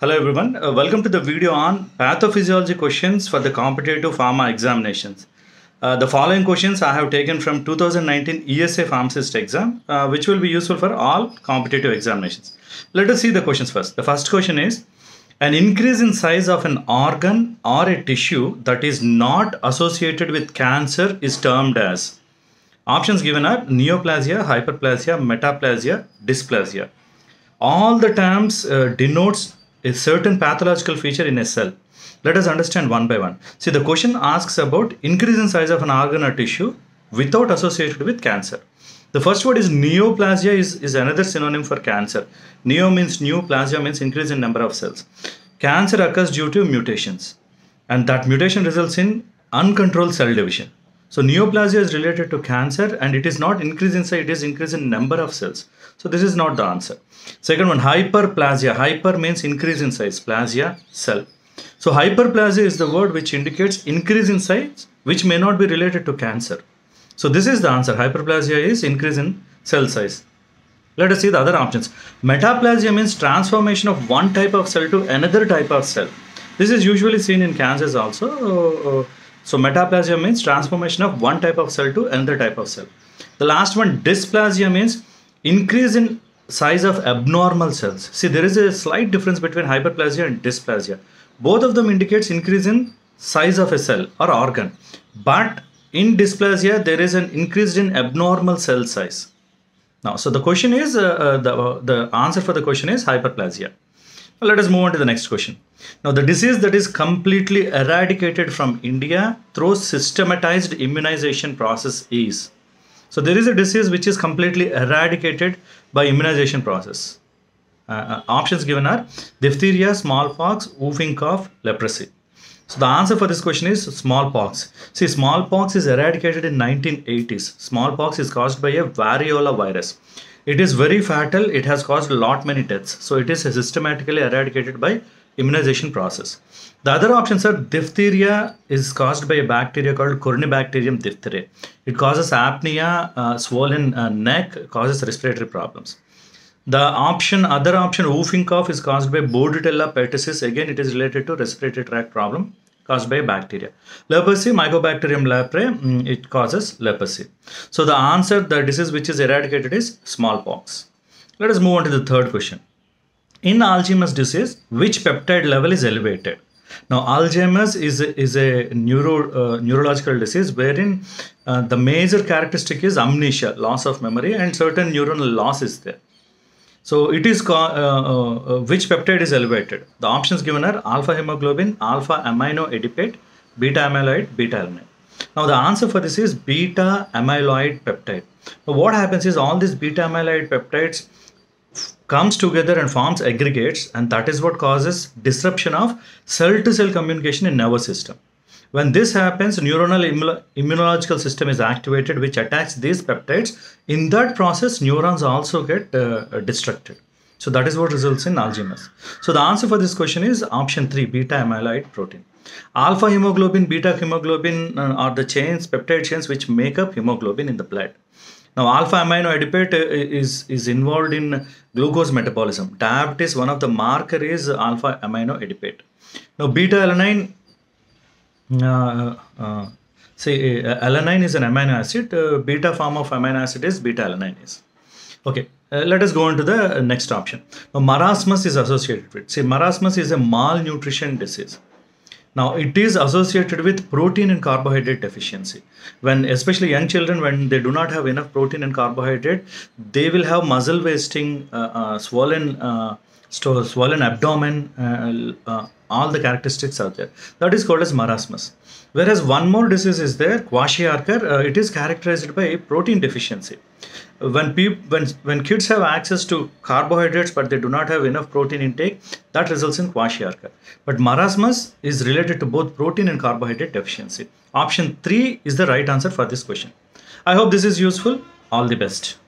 Hello everyone, uh, welcome to the video on pathophysiology questions for the competitive pharma examinations. Uh, the following questions I have taken from 2019 ESI pharmacist exam, uh, which will be useful for all competitive examinations. Let us see the questions first. The first question is, an increase in size of an organ or a tissue that is not associated with cancer is termed as options given are neoplasia hyperplasia metaplasia dysplasia all the terms uh, denotes a certain pathological feature in a cell. Let us understand one by one. See the question asks about increase in size of an organ or tissue without associated with cancer. The first word is neoplasia is, is another synonym for cancer. Neo means new plasia means increase in number of cells. Cancer occurs due to mutations. And that mutation results in uncontrolled cell division so neoplasia is related to cancer and it is not increase in size, it is increase in number of cells. So this is not the answer. Second one, hyperplasia. Hyper means increase in size, plasia, cell. So hyperplasia is the word which indicates increase in size which may not be related to cancer. So this is the answer. Hyperplasia is increase in cell size. Let us see the other options. Metaplasia means transformation of one type of cell to another type of cell. This is usually seen in cancers also. Uh, so metaplasia means transformation of one type of cell to another type of cell. The last one, dysplasia means increase in size of abnormal cells. See, there is a slight difference between hyperplasia and dysplasia. Both of them indicates increase in size of a cell or organ. But in dysplasia, there is an increase in abnormal cell size. Now, so the question is, uh, uh, the, uh, the answer for the question is hyperplasia. Now, let us move on to the next question. Now, the disease that is completely eradicated from India through systematized immunization process is. So, there is a disease which is completely eradicated by immunization process. Uh, uh, options given are diphtheria, smallpox, whooping cough, leprosy. So the answer for this question is smallpox. See, smallpox is eradicated in 1980s. Smallpox is caused by a variola virus. It is very fatal. It has caused a lot many deaths. So it is systematically eradicated by immunization process. The other options are diphtheria is caused by a bacteria called Corynebacterium diphtheriae. It causes apnea, uh, swollen uh, neck, causes respiratory problems. The option, other option, whooping cough is caused by Bordetella pertussis. Again, it is related to respiratory tract problem caused by bacteria. Leprosy, Mycobacterium leprae, mm, it causes leprosy. So the answer, the disease which is eradicated is smallpox. Let us move on to the third question. In Alzheimer's disease, which peptide level is elevated? Now, Alzheimer's is a, is a neuro, uh, neurological disease wherein uh, the major characteristic is amnesia, loss of memory, and certain neuronal loss is there. So it is uh, uh, uh, which peptide is elevated? The options given are alpha hemoglobin, alpha amino adipate, beta amyloid, beta alanine. Now the answer for this is beta amyloid peptide. Now what happens is all these beta amyloid peptides comes together and forms aggregates and that is what causes disruption of cell to cell communication in nervous system. When this happens, neuronal immunological system is activated, which attacks these peptides. In that process, neurons also get uh, destructed. So that is what results in Alzheimer's. So the answer for this question is option 3, beta amyloid protein. Alpha hemoglobin, beta hemoglobin uh, are the chains, peptide chains which make up hemoglobin in the blood. Now alpha amino adipate uh, is, is involved in glucose metabolism. Diabetes, one of the marker is alpha amino adipate. Now beta alanine uh, uh, say uh, alanine is an amino acid beta form of amino acid is beta alanine is okay uh, let us go on to the next option now marasmus is associated with see marasmus is a malnutrition disease now it is associated with protein and carbohydrate deficiency. When especially young children when they do not have enough protein and carbohydrate they will have muscle wasting uh, uh, swollen swollen abdomen all the characteristics are there. That is called as marasmus. Whereas one more disease is there, kwashiorkor. Uh, it is characterized by protein deficiency. When people, when when kids have access to carbohydrates but they do not have enough protein intake, that results in kwashiorkor. But marasmus is related to both protein and carbohydrate deficiency. Option three is the right answer for this question. I hope this is useful. All the best.